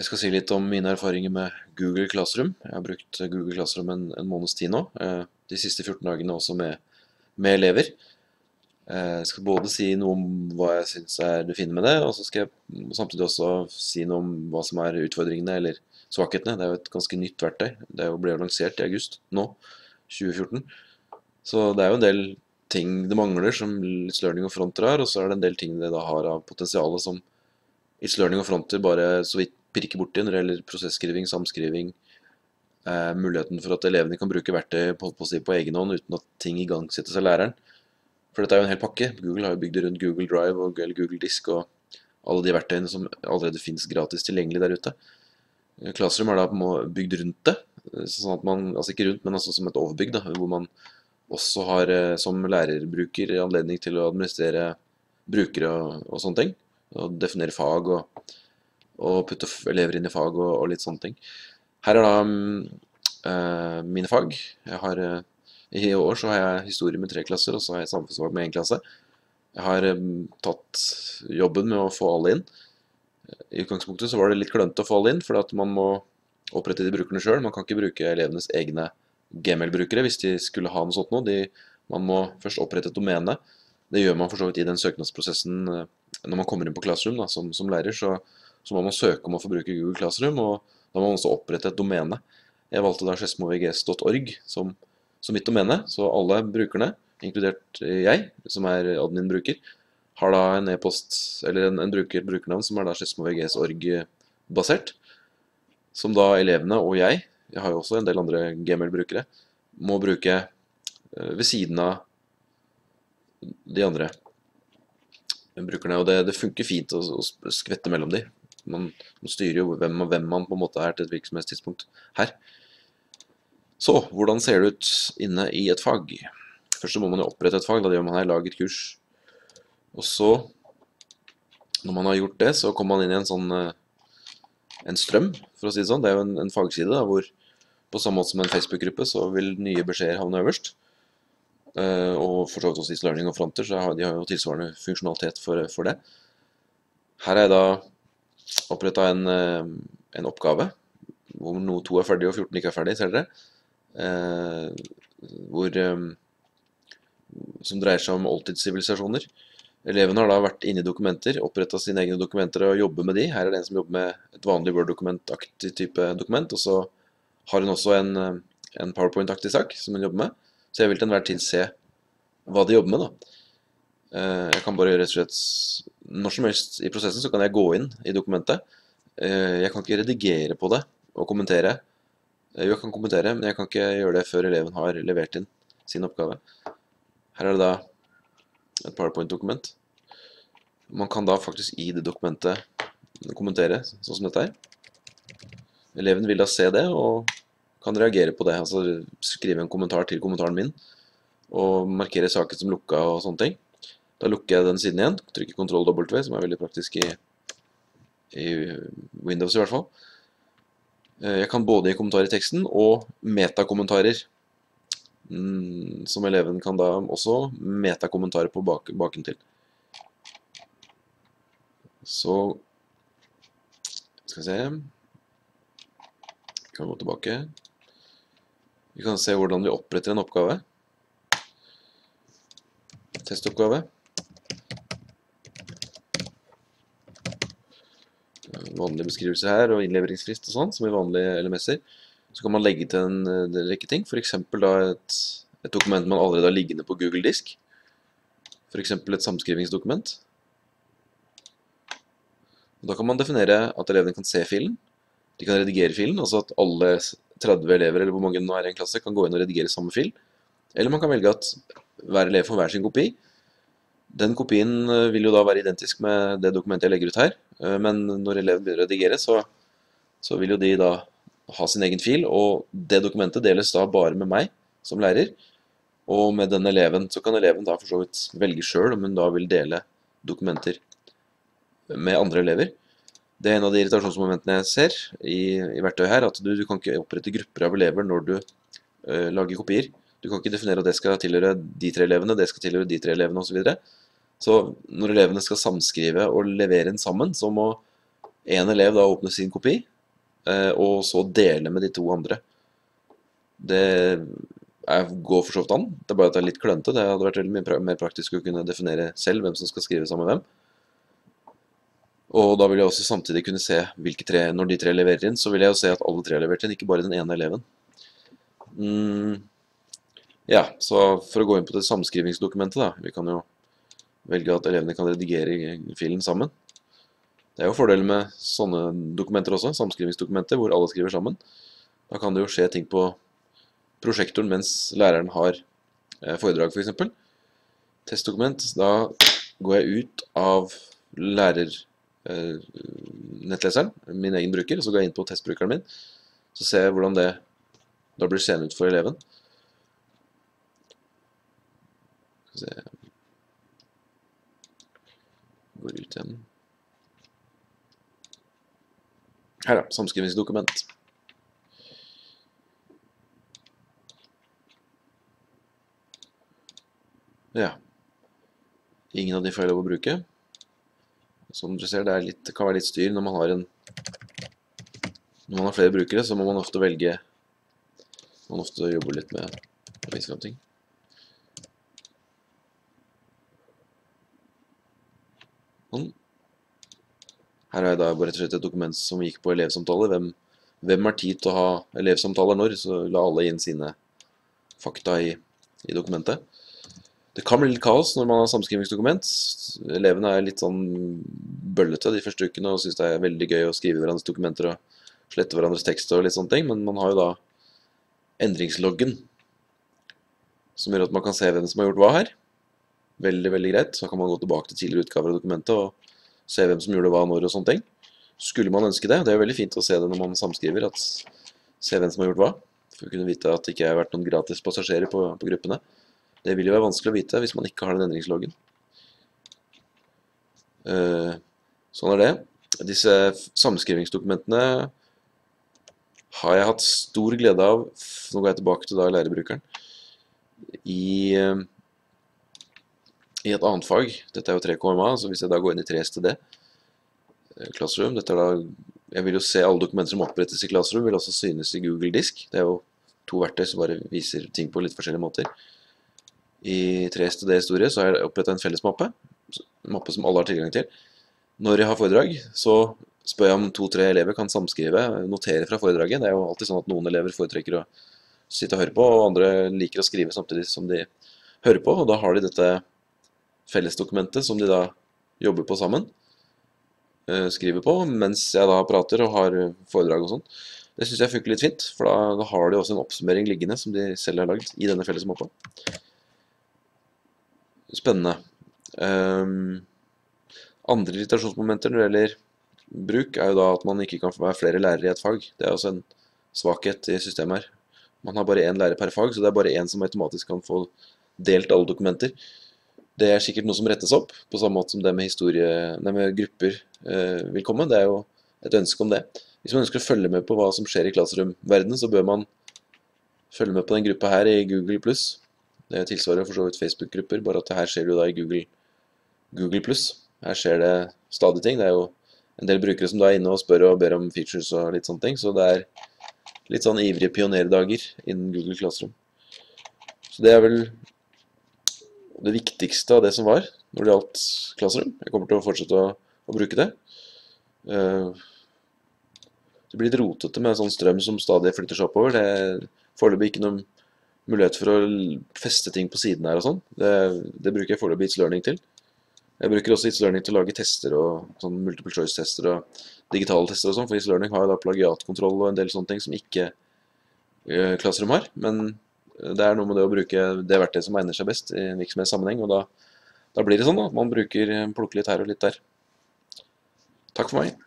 Jeg skal si litt om mine erfaringer med Google Classroom. Jeg har brukt Google Classroom en, en måneds tid nå. Eh, de siste 14 dagene også med, med elever. Eh, jeg skal både si noe om hva jeg syns er det fine med det, og så skal jeg samtidig også si noe om hva som er utfordringene eller svakhetene. Det er jo et ganske nytt verktøy. Det ble lansert i august nå, 2014. Så det er jo en del ting det mangler som It's Learning og Fronter har, og så er det en del ting det da har av potensialet som It's Learning og Fronter bare så vidt pirke borti når det gjelder prosessskriving, samskriving, eh, muligheten for at elevene kan bruke verktøy på, på, på egen hånd uten at ting igangsettes av læreren. For dette er jo en hel pakke. Google har jo bygd det rundt Google Drive og Google Disk og alle de verktøyene som allerede finnes gratis tilgjengelig der ute. Eh, Classroom er da bygd rundt det, sånn at man, altså ikke rundt, men altså som et overbygg, da, hvor man også har eh, som lærerbruker anledning til å administrere brukere og, og sånne ting. Og definere fag og og putte elever inn i fag og, og litt sånne ting. Her er da uh, mine fag. Jeg har, uh, I år så har jeg historie med tre klasser, og så har jeg samfunnsfag med én klasse. Jeg har um, tatt jobben med å få alle inn. I utgangspunktet så var det litt klønete å få alle inn, for man må opprette de brukerne sjøl. Man kan ikke bruke elevenes egne gmail-brukere hvis de skulle ha noe sånt noe. De, man må først opprette et domene. Det gjør man for så vidt i den søknadsprosessen når man kommer inn på Classroom som, som lærer. så så må man søke om å få bruke Google Classroom, og da må man også opprette et domene. Jeg valgte da skedsmovgs.org som, som mitt domene, så alle brukerne, inkludert jeg, som er admin-bruker, har da en e-post, eller en, en bruker, brukernavn som er da skedsmovgs.org-basert, som da elevene og jeg, jeg har jo også en del andre Gmail-brukere, må bruke eh, ved siden av de andre brukerne. Og det, det funker fint å, å skvette mellom de. Man, man styrer jo hvem, og hvem, man på en måte er til et virksomhetstidspunkt her. Så, hvordan ser det ut inne i et fag? Først så må man jo opprette et fag, da gjør man her, lage et kurs. Og så, når man har gjort det, så kommer man inn i en sånn eh, en strøm, for å si det sånn. Det er jo en, en fagside da, hvor på samme måte som en Facebook-gruppe, så vil nye beskjeder havne øverst. Uh, og for så vidt også East Learning og Fronter, så har de har jo tilsvarende funksjonalitet for, for det. Her er da oppretta en, eh, en, oppgave hvor noe to er ferdig og 14 ikke er ferdig, ser dere. Eh, hvor, eh, som dreier seg om oldtidssivilisasjoner. Elevene har da vært inne i dokumenter, oppretta sine egne dokumenter og jobber med de. Her er det en som jobber med et vanlig Word-dokumentaktig type dokument, og så har hun også en, en PowerPoint-aktig sak som hun jobber med. Så jeg vil til enhver tid se hva de jobber med. da. Jeg kan bare rett og slett når som helst i prosessen så kan jeg gå inn i dokumentet. Eh, jeg kan ikke redigere på det og kommentere. Jo, jeg kan kommentere, men jeg kan ikke gjøre det før eleven har levert inn sin oppgave. Her er det da et PowerPoint-dokument. Man kan da faktisk i det dokumentet kommentere, sånn som dette her. Eleven vil da se det og kan reagere på det, altså skrive en kommentar til kommentaren min, og markere saken som lukka og sånne ting. Da lukker jeg den siden igjen, trykker Ctrl W, som er veldig praktisk i, i Windows i hvert fall. Eh, jeg kan både gi kommentarer i teksten og metakommentarer. Mm, som eleven kan da også metakommentarer på bak, baken til. Så skal vi se Vi kan gå tilbake. Vi kan se hvordan vi oppretter en oppgave. Testoppgave. Vanlig beskrivelse her, og innleveringsfrist og sånn, som i vanlige LMS-er. Så kan man legge til en, eh, rekke ting, f.eks. Et, et dokument man allerede har liggende på Google Disk. F.eks. et samskrivingsdokument. da kan man definere at elevene kan se filen. De kan redigere filen, altså at alle 30 elever eller hvor mange nå er i en klasse, kan gå inn og redigere samme fil. Eller man kan velge at hver elev får hver sin kopi. Den kopien eh, vil jo da være identisk med det dokumentet jeg legger ut her. Eh, men når eleven begynner å redigere, så, så, vil jo de da ha sin egen fil, og det dokumentet deles da bare med meg som lærer. Og med den eleven så kan eleven da for så vidt velge sjøl om hun da vil dele dokumenter med andre elever. Det er en av de irritasjonsmomentene jeg ser i, i verktøyet her, at du, du, kan ikke opprette grupper av elever når du uh, lager kopier. Du kan ikke definere at det skal tilhøre de tre elevene, det skal tilhøre de tre elevene osv. Så, så når elevene skal samskrive og levere inn sammen, så må en elev da åpne sin kopi, eh, og så dele med de to andre. Det går for så vidt an. Det er bare at det er litt klønete. Det hadde vært veldig mye mer praktisk å kunne definere selv hvem som skal skrive sammen med hvem. Og da vil jeg også samtidig kunne se hvilke tre, når de tre leverer inn, så vil jeg jo se at alle tre har levert inn, ikke bare den ene eleven. Mm. Ja, så for å gå inn på det samskrivingsdokumentet da, vi kan jo velge at elevene kan redigere filen sammen. Det er jo fordelen med sånne dokumenter også, samskrivingsdokumenter, hvor alle skriver sammen. Da kan det jo skje ting på prosjektoren mens læreren har foredrag, foredrag, for eksempel. Testdokument, da går jeg ut av lærer eh, min egen bruker, og så går jeg inn på testbrukeren min, så ser jeg hvordan det da blir seende ut for eleven. Skal vi se Går ut igjen. Her da, samskrivingsdokument. Ja. Ingen av de får jeg lov å bruke. Som dere ser, det, litt, kan være litt styr når man har en Når man har flere brukere, så må man ofte velge Man ofte jobber litt med å vise ting. Sånn. Her har jeg da rett og slett et dokument som gikk på elevsamtaler. Hvem, hvem har tid til å ha elevsamtaler når? Så la alle inn sine fakta i, i dokumentet. Det kan bli litt kaos når man har samskrivingsdokument. Elevene er litt sånn bøllete de første ukene og syns det er veldig gøy å skrive hverandres dokumenter og slette hverandres tekster og litt sånne ting, men man har jo da endringsloggen som gjør at man kan se hvem som har gjort hva her. Veldig, veldig greit. Så kan man gå tilbake til tidligere utgaver av dokumentet og se hvem som gjorde hva når og sånne ting. Skulle man ønske det. Det er veldig fint å se det når man samskriver, at se hvem som har gjort hva. For å kunne vite at det ikke har vært noen gratis passasjerer på, på gruppene. Det vil jo være vanskelig å vite hvis man ikke har den endringsloggen. Uh, sånn er det. Disse samskrivingsdokumentene har jeg hatt stor glede av, nå går jeg tilbake til da lærebrukeren, i, uh, i et annet fag. Dette er jo 3KMA, så hvis jeg da går inn i 3STD, eh, Classroom, dette er da, jeg vil jo se alle dokumenter som opprettes i Classroom, vil også synes i Google Disk. Det er jo to verktøy som bare viser ting på litt forskjellige måter i 3STD-historie så har jeg opprettet en felles mappe, mappe som alle har tilgang til. Når jeg har foredrag, så spør jeg om to-tre elever kan samskrive, notere fra foredraget. Det er jo alltid sånn at noen elever foretrekker å sitte og høre på, og andre liker å skrive samtidig som de hører på, og da har de dette fellesdokumentet som de da jobber på sammen, eh, skriver på, mens jeg da prater og har foredrag og sånn. Det synes jeg funker litt fint, for da, da har de også en oppsummering liggende som de selv har lagd i denne felles mappa spennende. Um, andre irritasjonsmomenter når det gjelder bruk, er jo da at man ikke kan være flere lærere i et fag. Det er også en svakhet i systemet her. Man har bare én lærer per fag, så det er bare én som automatisk kan få delt alle dokumenter. Det er sikkert noe som rettes opp, på samme måte som det med, historie, det med grupper eh, vil komme. Det er jo et ønske om det. Hvis man ønsker å følge med på hva som skjer i classroom-verdenen, så bør man følge med på den gruppa her i Google+. Det tilsvarer for så vidt Facebook-grupper, bare at her skjer det jo da i Google, Google+. Her skjer det stadig ting. Det er jo en del brukere som da er inne og spør og ber om features og litt sånne ting, så det er litt sånn ivrige pionerdager innen Google Classroom. Så det er vel det viktigste av det som var når det gjaldt Classroom. Jeg kommer til å fortsette å, å bruke det. Uh, det blir litt rotete med en sånn strøm som stadig flytter seg oppover. Det er foreløpig ikke noen mulighet for å feste ting på siden her og sånn. Det, det, bruker jeg foreløpig It's Learning til. Jeg bruker også It's Learning til å lage tester og sånn multiple choice-tester og digitale tester og sånn, for It's Learning har jo da plagiatkontroll og en del sånne ting som ikke Classroom har. Men eh, det er noe med det å bruke det verktøyet som egner seg best i en virksomhetssammenheng, og da, da blir det sånn da, man bruker, plukker litt her og litt der. Takk for meg.